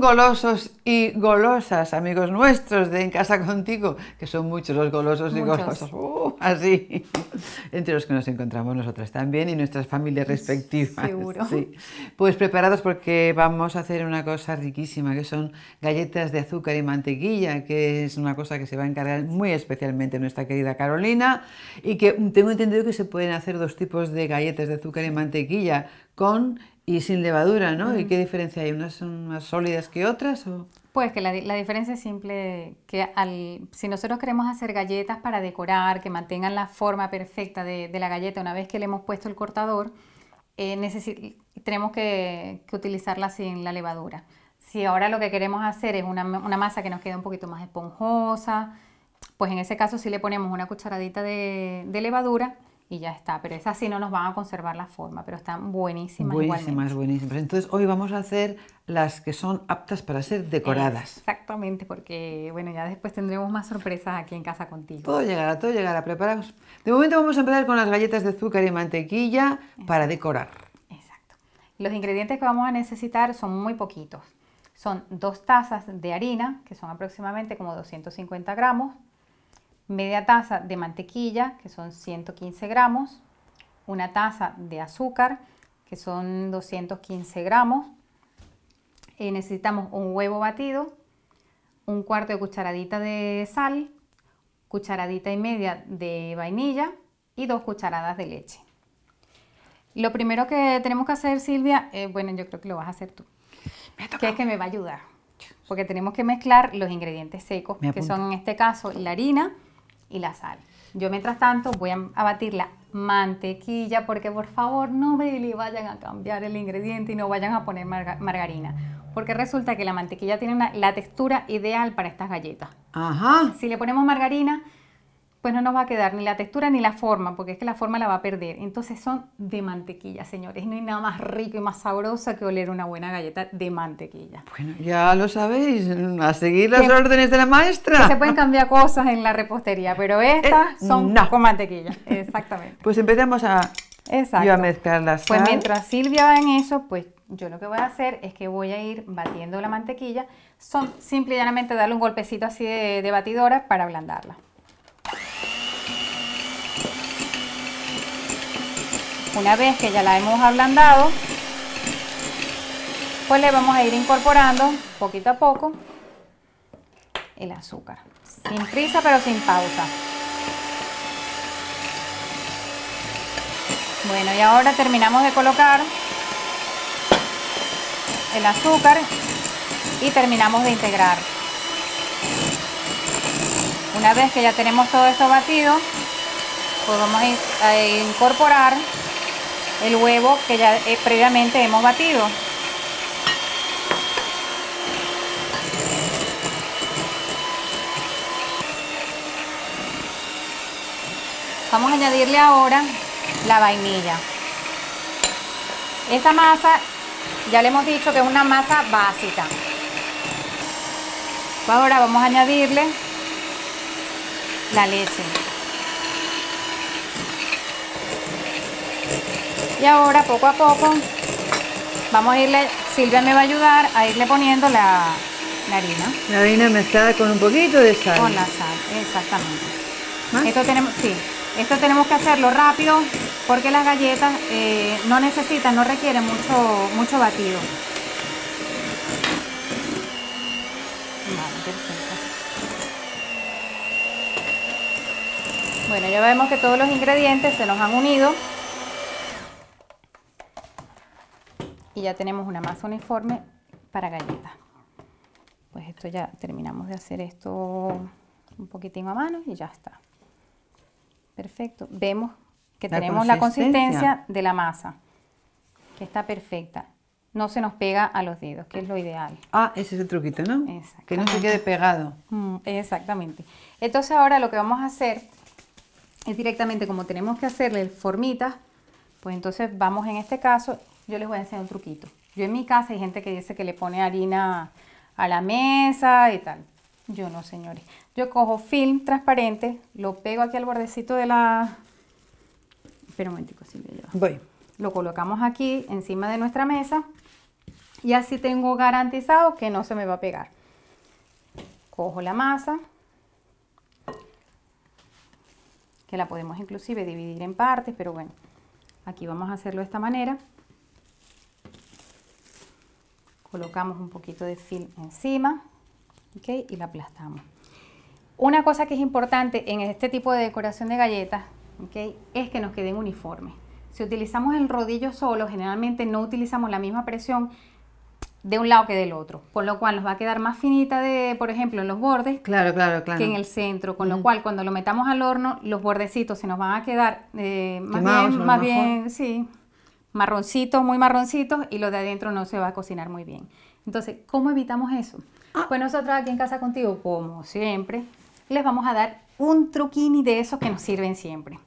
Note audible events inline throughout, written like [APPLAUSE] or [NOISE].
son golosos y golosas, amigos nuestros de En Casa Contigo, que son muchos los golosos y golosos, uh, así, [LAUGHS] entre los que nos encontramos nosotras también y nuestras familias respectivas. Seguro. Sí. Pues preparados porque vamos a hacer una cosa riquísima, que son galletas de azúcar y mantequilla, que es una cosa que se va a encargar muy especialmente nuestra querida Carolina, y que tengo entendido que se pueden hacer dos tipos de galletas de azúcar y mantequilla, con y sin levadura, ¿no? ¿Y qué diferencia hay? ¿Unas son más sólidas que otras? O? Pues que la, la, diferencia es simple, que al, si nosotros queremos hacer galletas para decorar, que mantengan la forma perfecta de, de la galleta una vez que le hemos puesto el cortador, eh, tenemos que, que, utilizarla sin la levadura. Si ahora lo que queremos hacer es una, una, masa que nos quede un poquito más esponjosa, pues en ese caso sí le ponemos una cucharadita de, de levadura y ya está. Pero esas sí no nos van a conservar la forma, pero están buenísimas. Buenísimas, igualmente. buenísimas. Entonces hoy vamos a hacer las que son aptas para ser decoradas. Exactamente, porque bueno, ya después tendremos más sorpresas aquí en casa contigo. Todo llegará, todo llegará, preparados. De momento vamos a empezar con las galletas de azúcar y mantequilla Exacto. para decorar. Exacto. Los ingredientes que vamos a necesitar son muy poquitos. Son dos tazas de harina, que son aproximadamente como 250 gramos, media taza de mantequilla, que son 115 gramos, una taza de azúcar, que son 215 gramos. Eh, necesitamos un huevo batido, un cuarto de cucharadita de sal, cucharadita y media de vainilla y dos cucharadas de leche. Lo primero que tenemos que hacer, Silvia, eh, bueno, yo creo que lo vas a hacer tú, que es que me va a ayudar, porque tenemos que mezclar los ingredientes secos, que son en este caso la harina, y la sal. Yo mientras tanto voy a batir la mantequilla porque por favor no me le vayan a cambiar el ingrediente y no vayan a poner marga margarina. Porque resulta que la mantequilla tiene una, la textura ideal para estas galletas. Ajá. Si le ponemos margarina, pues no nos va a quedar ni la textura ni la forma, porque es que la forma la va a perder. Entonces son de mantequilla, señores. No hay nada más rico y más sabroso que oler una buena galleta de mantequilla. Bueno, ya lo sabéis, a seguir las que, órdenes de la maestra. se pueden cambiar cosas en la repostería, pero estas eh, son no. con mantequilla. [LAUGHS] Exactamente. Pues empezamos a, yo a mezclar las Pues mientras Silvia va en eso, pues yo lo que voy a hacer es que voy a ir batiendo la mantequilla. Son simple y llanamente darle un golpecito así de, de batidora para ablandarla. Una vez que ya la hemos ablandado, pues le vamos a ir incorporando poquito a poco el azúcar. Sin prisa pero sin pausa. Bueno, y ahora terminamos de colocar el azúcar y terminamos de integrar. Una vez que ya tenemos todo esto batido, pues vamos a incorporar el huevo que ya eh, previamente hemos batido. Vamos a añadirle ahora la vainilla. Esta masa, ya le hemos dicho que es una masa básica. Ahora vamos a añadirle la leche. Y ahora poco a poco vamos a irle, Silvia me va a ayudar a irle poniendo la, la harina. La harina mezclada con un poquito de sal. Con la sal, exactamente. ¿Más? Esto tenemos, sí, esto tenemos que hacerlo rápido porque las galletas eh, no necesitan, no requieren mucho, mucho batido. Vale, perfecto. Bueno, ya vemos que todos los ingredientes se nos han unido. Y ya tenemos una masa uniforme para galletas. Pues esto ya terminamos de hacer esto un poquitín a mano y ya está. Perfecto. Vemos que la tenemos consistencia. la consistencia de la masa, que está perfecta. No se nos pega a los dedos, que es lo ideal. Ah, ese es el truquito, ¿no? Que no se quede pegado. Mm, exactamente. Entonces ahora lo que vamos a hacer es directamente, como tenemos que hacerle formitas, pues entonces vamos en este caso, yo les voy a enseñar un truquito. Yo en mi casa hay gente que dice que le pone harina a la mesa y tal. Yo no, señores. Yo cojo film transparente, lo pego aquí al bordecito de la... Espera un momentico, Silvia. Ya. Voy. Lo colocamos aquí encima de nuestra mesa Y así tengo garantizado que no se me va a pegar. Cojo la masa, que la podemos inclusive dividir en partes, pero bueno, aquí vamos a hacerlo de esta manera. Colocamos un poquito de film encima ¿okay? y la aplastamos. Una cosa que es importante en este tipo de decoración de galletas ¿okay? es que nos queden uniformes. Si utilizamos el rodillo solo, generalmente no utilizamos la misma presión de un lado que del otro, por lo cual nos va a quedar más finita de, por ejemplo, en los bordes claro, claro, claro. que en el centro, con lo cual cuando lo metamos al horno, los bordecitos se nos van a quedar eh, más bien, más bien, sí, marroncitos, muy marroncitos, y lo de adentro no se va a cocinar muy bien. Entonces, ¿cómo evitamos eso? Ah. Pues nosotros aquí en Casa Contigo, como siempre, les vamos a dar un truquini de esos que nos sirven siempre,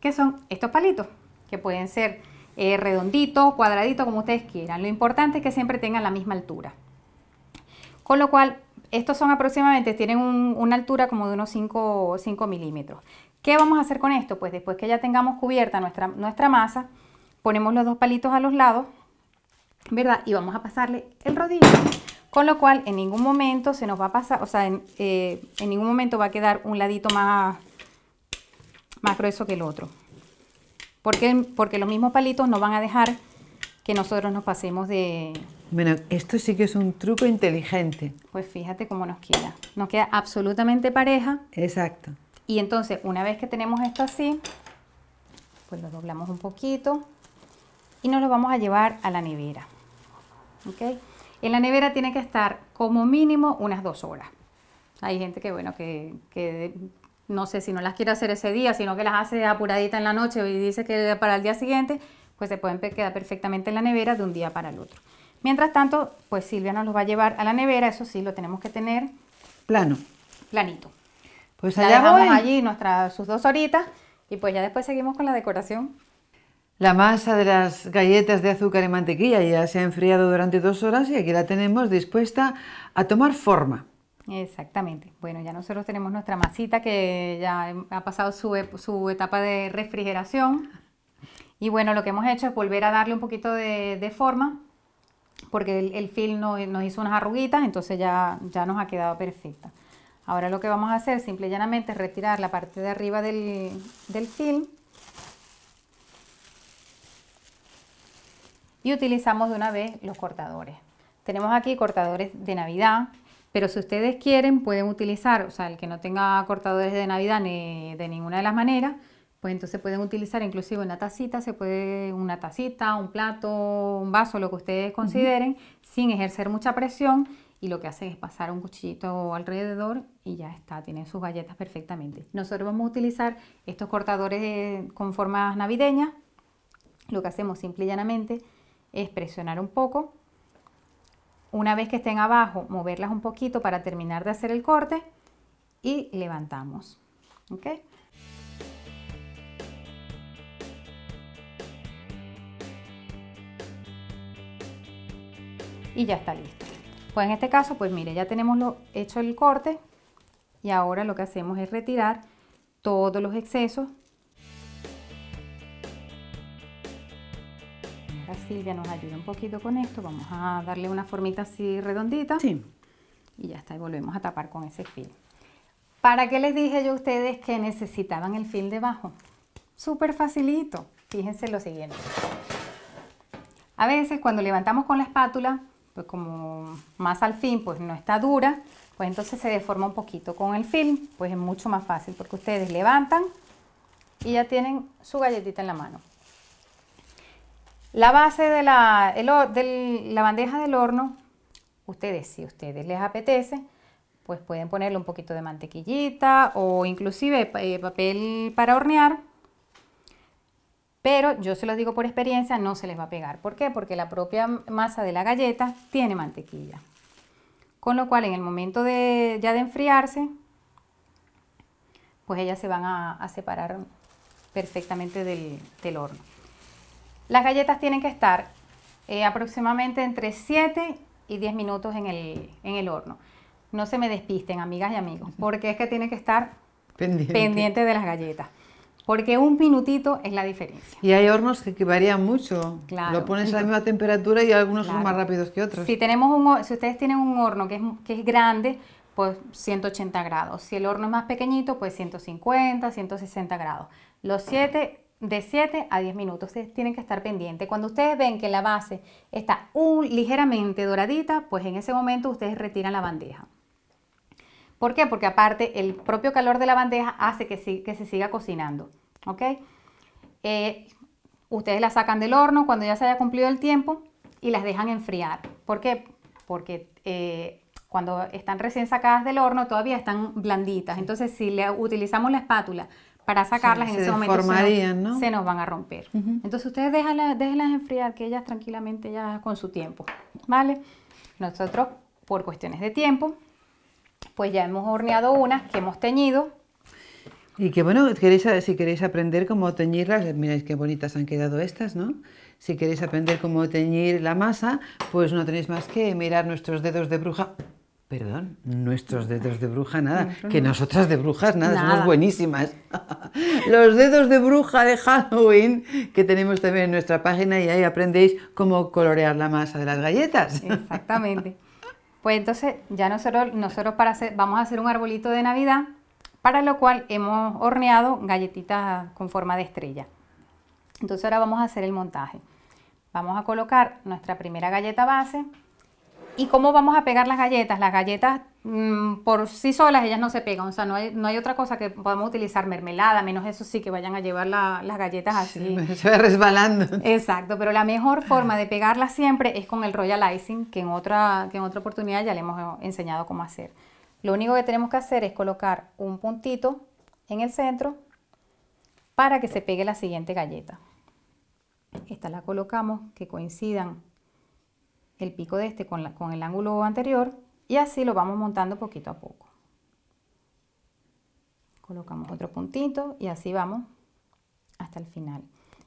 que son estos palitos, que pueden ser eh, redondito, cuadradito, como ustedes quieran. Lo importante es que siempre tengan la misma altura. Con lo cual, estos son aproximadamente, tienen una altura como de unos 5, 5 milímetros. ¿Qué vamos a hacer con esto? Pues después que ya tengamos cubierta nuestra, nuestra masa, ponemos los dos palitos a los lados, ¿verdad? Y vamos a pasarle el rodillo. Con lo cual, en ningún momento se nos va a pasar, o sea, en, eh, en ningún momento va a quedar un ladito más, más grueso que el otro. Porque, porque los mismos palitos no van a dejar que nosotros nos pasemos de... Bueno, esto sí que es un truco inteligente. Pues fíjate cómo nos queda. Nos queda absolutamente pareja. Exacto. Y entonces, una vez que tenemos esto así, pues lo doblamos un poquito y nos lo vamos a llevar a la nevera. ¿Ok? En la nevera tiene que estar como mínimo unas dos horas. Hay gente que, bueno, que, que no sé si no las quiere hacer ese día, sino que las hace apuradita en la noche y dice que para el día siguiente, pues se pueden quedar perfectamente en la nevera de un día para el otro. Mientras tanto, pues Silvia nos los va a llevar a la nevera, eso sí, lo tenemos que tener plano. Planito. Pues allá dejamos allí nuestras, sus dos horitas y pues ya después seguimos con la decoración. La masa de las galletas de azúcar y mantequilla ya se ha enfriado durante dos horas y aquí la tenemos dispuesta a tomar forma. Exactamente. Bueno, ya nosotros tenemos nuestra masita que ya ha pasado su, etapa de refrigeración. Y bueno, lo que hemos hecho es volver a darle un poquito de, forma, porque el, film nos hizo unas arruguitas, entonces ya, ya nos ha quedado perfecta. Ahora lo que vamos a hacer simple y llanamente es retirar la parte de arriba del, del film y utilizamos de una vez los cortadores. Tenemos aquí cortadores de Navidad, pero si ustedes quieren, pueden utilizar, o sea, el que no tenga cortadores de Navidad ni de ninguna de las maneras, pues entonces pueden utilizar inclusive una tacita, se puede una tacita, un plato, un vaso, lo que ustedes consideren, sin ejercer mucha presión y lo que hacen es pasar un cuchillito alrededor y ya está, tienen sus galletas perfectamente. Nosotros vamos a utilizar estos cortadores con formas navideñas. Lo que hacemos simple y llanamente es presionar un poco una vez que estén abajo, moverlas un poquito para terminar de hacer el corte y levantamos. Y ya está listo. Pues en este caso, pues mire, ya tenemos lo, hecho el corte y ahora lo que hacemos es retirar todos los excesos Silvia nos ayuda un poquito con esto. Vamos a darle una formita así redondita. Sí. Y ya está, y volvemos a tapar con ese fil. ¿Para qué les dije yo a ustedes que necesitaban el fil debajo? Súper facilito. Fíjense lo siguiente. A veces cuando levantamos con la espátula, pues como más al fin, pues no está dura, pues entonces se deforma un poquito. Con el film, pues es mucho más fácil porque ustedes levantan y ya tienen su galletita en la mano. La base de la, bandeja del horno, ustedes, si ustedes les apetece, pues pueden ponerle un poquito de mantequillita o inclusive eh, papel para hornear. Pero yo se los digo por experiencia, no se les va a pegar. ¿Por qué? Porque la propia masa de la galleta tiene mantequilla. Con lo cual, en el momento de, ya de enfriarse, pues ellas se van a, separar perfectamente del horno. Las galletas tienen que estar eh, aproximadamente entre 7 y 10 minutos en el, horno. No se me despisten, amigas y amigos, porque es que tiene que estar pendiente, de las galletas. porque un minutito es la diferencia. Y hay hornos que, que varían mucho. Claro. Lo pones a la misma temperatura y algunos son más rápidos que otros. Si, tenemos un, si ustedes tienen un horno que es, que es grande, pues 180 grados. Si el horno es más pequeñito, pues 150, 160 grados. Los 7, de 7 a 10 minutos, ustedes tienen que estar pendientes. Cuando ustedes ven que la base está un, ligeramente doradita, pues en ese momento ustedes retiran la bandeja. ¿Por qué? Porque aparte el propio calor de la bandeja hace que, sí- que se siga cocinando. ¿Ok? Eh, ustedes la sacan del horno cuando ya se haya cumplido el tiempo y las dejan enfriar. ¿Por qué? Porque eh, cuando están recién sacadas del horno todavía están blanditas. Entonces, si le utilizamos la espátula para sacarlas en se ese momento, se ¿no? se nos van a romper. Entonces, ustedes déjenlas, déjenlas enfriar, que ellas tranquilamente ya con su tiempo. ¿Vale? Nosotros, por cuestiones de tiempo, pues ya hemos horneado unas que hemos teñido. Y que bueno, queréis, si queréis aprender cómo teñirlas, miráis qué bonitas han quedado estas, ¿no? Si queréis aprender cómo teñir la masa, pues no tenéis más que mirar nuestros dedos de bruja. Perdón, nuestros dedos de bruja, nada. Que nosotras de brujas, nada, somos buenísimas. [LAUGHS] Los dedos de bruja de Halloween, que tenemos también en nuestra página y ahí aprendéis cómo colorear la masa de las galletas. [LAUGHS] Exactamente. Pues entonces ya nosotros, nosotros para hacer, vamos a hacer un arbolito de Navidad, para lo cual hemos horneado galletitas con forma de estrella. Entonces ahora vamos a hacer el montaje. Vamos a colocar nuestra primera galleta base. ¿Y cómo vamos a pegar las galletas? Las galletas mm, por sí solas ellas no se pegan, o sea, no hay, no hay otra cosa que podamos utilizar mermelada, menos eso sí que vayan a llevar la- las galletas así. [LAUGHS] Se va resbalando. Exacto, pero la mejor forma de pegarla siempre es con el Royal Icing, que en otra, que en otra oportunidad ya le hemos enseñado cómo hacer. Lo único que tenemos que hacer es colocar un puntito en el centro para que se pegue la siguiente galleta. Esta la colocamos que coincidan el pico de este con, la- con el ángulo anterior y así lo vamos montando poquito a poco. Colocamos otro puntito y así vamos hasta el final.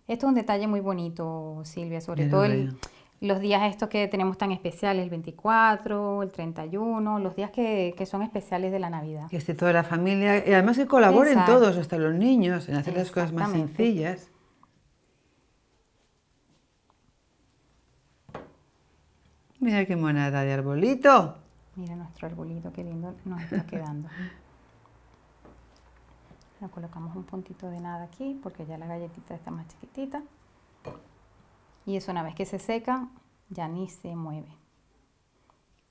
Esto es un detalle muy bonito, Silvia, sobre todo el- los días estos que tenemos tan especiales, el 24, el 31, los días que, que son especiales de la Navidad. Que esté toda la familia y además que colaboren Exacto. todos, hasta los niños, en hacer las cosas más sencillas. Mira qué monada de arbolito. Mira nuestro arbolito, qué lindo nos está quedando. Le colocamos un puntito de nada aquí porque ya la galletita está más chiquitita. Y eso una vez que se seca, ya ni se mueve.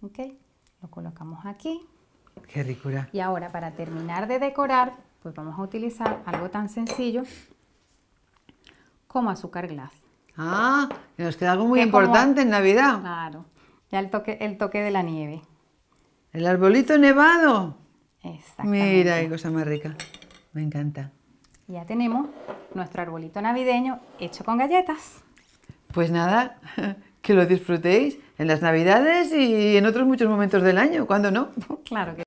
¿Ok? Lo colocamos aquí. Qué ricura. Y ahora para terminar de decorar, pues vamos a utilizar algo tan sencillo como azúcar glass. Ah, que nos queda algo muy Que como- importante en Navidad. Claro. Ya el toque, el toque de la nieve. El arbolito nevado. Exactamente. Mira qué cosa más rica. Me encanta. Ya tenemos nuestro arbolito navideño hecho con galletas. Pues nada, [LAUGHS] que lo disfrutéis en las Navidades y en otros muchos momentos del año, ¿cuándo no? Claro que